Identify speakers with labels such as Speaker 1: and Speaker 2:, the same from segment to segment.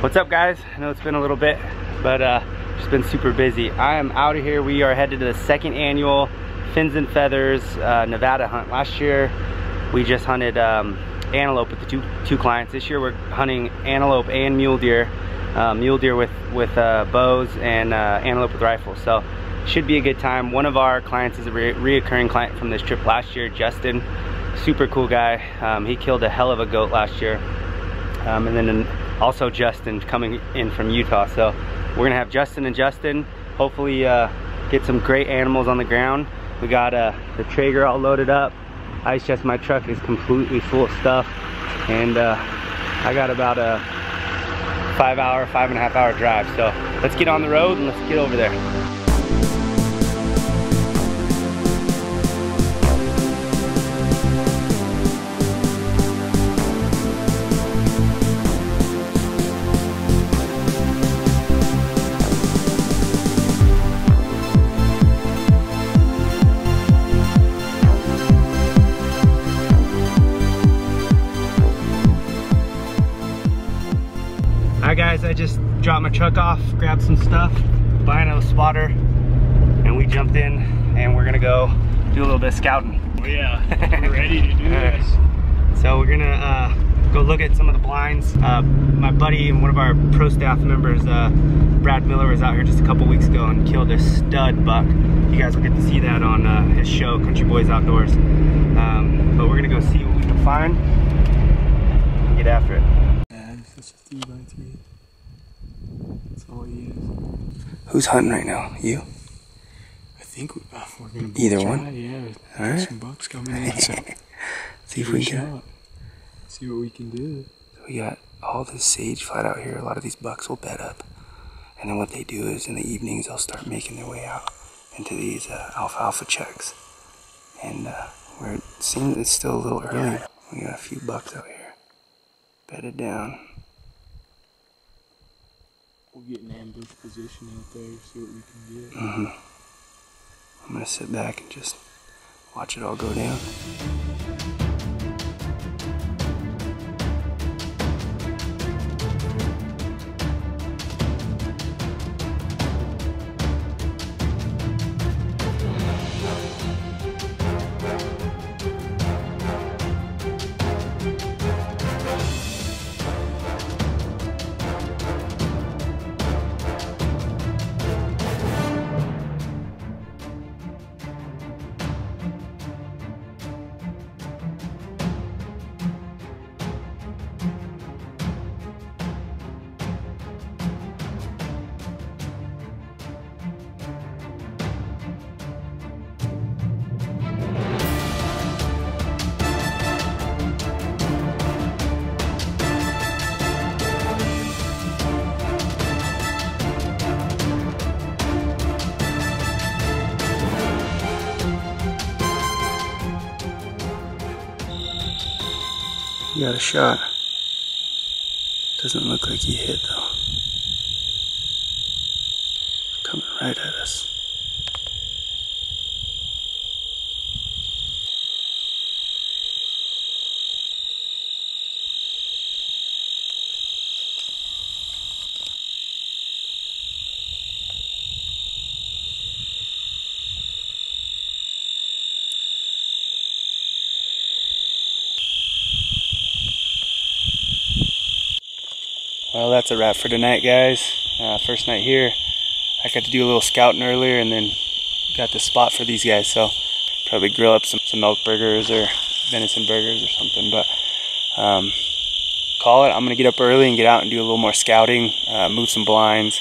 Speaker 1: What's up guys? I know it's been a little bit, but uh, just been super busy. I am out of here. We are headed to the second annual Finz and Featherz uh, Nevada hunt. Last year, we just hunted um, antelope with the two, two clients. This year, we're hunting antelope and mule deer. Uh, mule deer with, with uh, bows and uh, antelope with rifles. So should be a good time. One of our clients is a re reoccurring client from this trip last year, Justin. Super cool guy. Um, he killed a hell of a goat last year. Um, and then also Justin coming in from Utah. So we're gonna have Justin and Justin hopefully uh, get some great animals on the ground. We got uh, the Traeger all loaded up. Ice chest, my truck is completely full of stuff. And uh, I got about a five hour, five and a half hour drive. So let's get on the road and let's get over there. My truck off, grabbed some stuff, Bino spotter, and we jumped in and we're gonna go do a little bit of scouting.
Speaker 2: Oh yeah, we're ready to do this.
Speaker 1: So we're gonna uh, go look at some of the blinds. Uh, my buddy and one of our pro staff members, uh, Brad Miller, was out here just a couple weeks ago and killed a stud buck. You guys will get to see that on uh, his show, Country Boys Outdoors. Um, but we're gonna go see what we can find, get after it.
Speaker 2: Yeah, it's just three by three. That's all he is.
Speaker 1: Who's hunting right now? You?
Speaker 2: I think we, uh, we're gonna
Speaker 1: Either
Speaker 2: try,
Speaker 1: one?
Speaker 2: Yeah,
Speaker 1: All right.
Speaker 2: some bucks coming in. So
Speaker 1: See if we can.
Speaker 2: shot. See what we can do.
Speaker 1: We got all this sage flat out here. A lot of these bucks will bed up. And then what they do is in the evenings they'll start making their way out into these uh, alfalfa checks. And uh, we're seeing it's still a little early. We got a few bucks out here. Bedded down.
Speaker 2: We'll get an ambush position out there, see what we can get.
Speaker 1: hmm I'm gonna sit back and just watch it all go down. You got a shot. Doesn't look like he hit though. Coming right at us. Well, that's a wrap for tonight, guys. Uh, first night here. I got to do a little scouting earlier and then got the spot for these guys. So probably grill up some, some elk burgers or venison burgers or something. But um, call it. I'm going to get up early and get out and do a little more scouting, uh, move some blinds,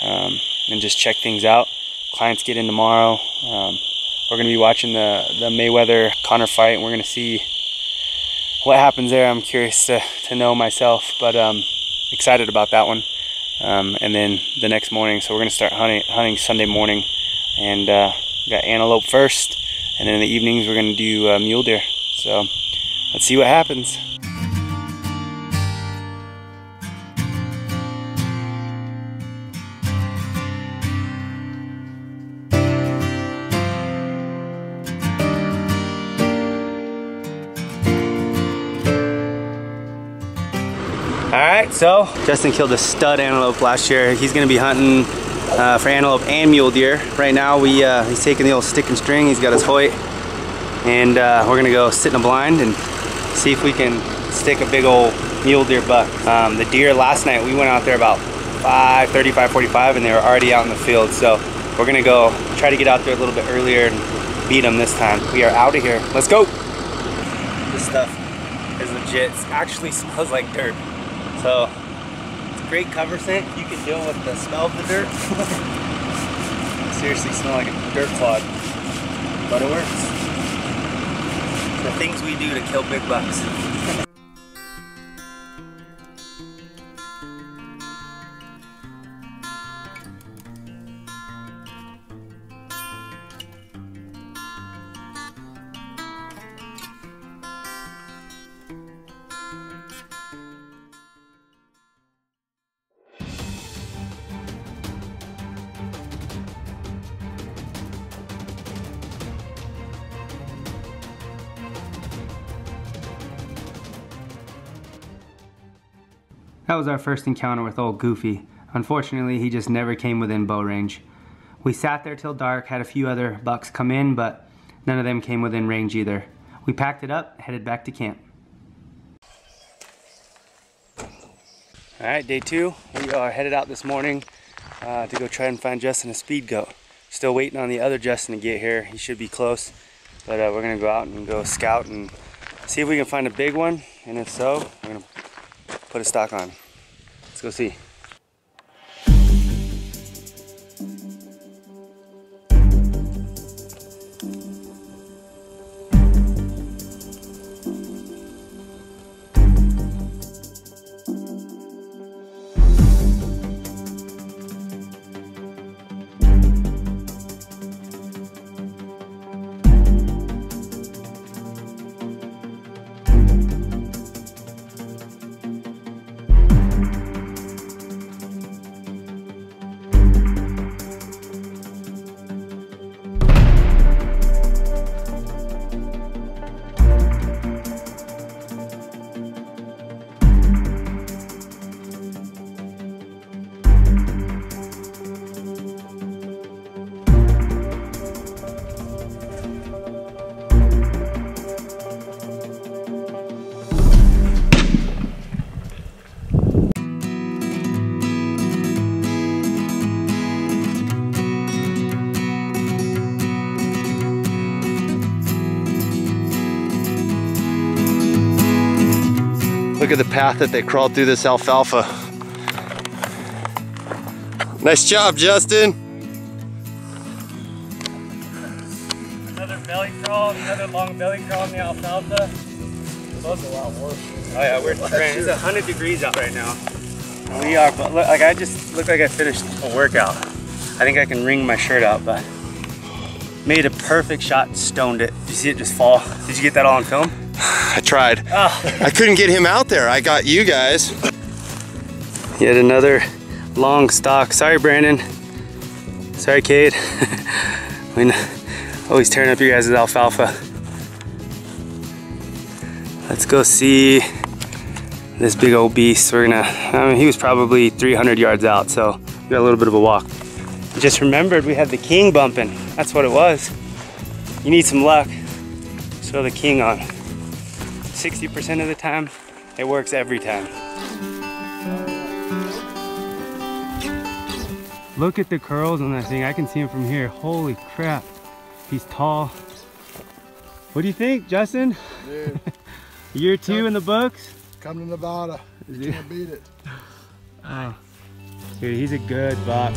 Speaker 1: um, and just check things out. Clients get in tomorrow. Um, we're going to be watching the, the Mayweather Connor fight and we're going to see what happens there. I'm curious to, to know myself. But um, excited about that one. Um, and then the next morning, so we're gonna start hunting, hunting Sunday morning, and uh, got antelope first, and then in the evenings we're gonna do uh, mule deer. So let's see what happens. Right, so Justin killed a stud antelope last year. He's gonna be hunting uh, for antelope and mule deer. Right now, we uh, he's taking the old stick and string. He's got his Hoyt, and uh, we're gonna go sit in a blind and see if we can stick a big old mule deer buck. Um, the deer last night, we went out there about 5, 35, 45, and they were already out in the field. So we're gonna go try to get out there a little bit earlier and beat them this time. We are out of here. Let's go. This stuff is legit. It actually smells like dirt. So it's a great cover scent. You can deal with the smell of the dirt. Seriously smell like a dirt clod. But it works. The things we do to kill big bucks. That was our first encounter with old Goofy. Unfortunately, he just never came within bow range. We sat there till dark, had a few other bucks come in, but none of them came within range either. We packed it up, headed back to camp. All right, day two. We are headed out this morning uh, to go try and find Justin a speed goat. Still waiting on the other Justin to get here. He should be close, but uh, we're gonna go out and go scout and see if we can find a big one. And if so, we're gonna put a stock on. Let's go see.
Speaker 3: Look at the path that they crawled through this alfalfa. Nice job, Justin.
Speaker 1: Another belly crawl, another long belly crawl in the alfalfa.
Speaker 2: That's a lot worse.
Speaker 1: Oh yeah, we're training. It's 100 degrees out right now. We are, but look, like I just look like I finished a workout. I think I can wring my shirt out, but made a perfect shot and stoned it. Did you see it just fall? Did you get that all on film?
Speaker 3: I tried.
Speaker 1: Oh.
Speaker 3: I couldn't get him out there. I got you guys.
Speaker 1: Yet another long stock. Sorry, Brandon. Sorry, Cade. I mean, always tearing up your guys' alfalfa. Let's go see this big old beast. We're gonna, I mean, he was probably 300 yards out, so we got a little bit of a walk. Just remembered we had the king bumping. That's what it was. You need some luck. Just throw the king on. 60% of the time, it works every time. Look at the curls on that thing. I can see him from here. Holy crap. He's tall. What do you think, Justin?
Speaker 2: Dude,
Speaker 1: Year two in the books?
Speaker 2: come to Nevada.
Speaker 1: Is
Speaker 2: You
Speaker 1: he-
Speaker 2: can't beat it.
Speaker 1: Oh. Dude, he's a good buck.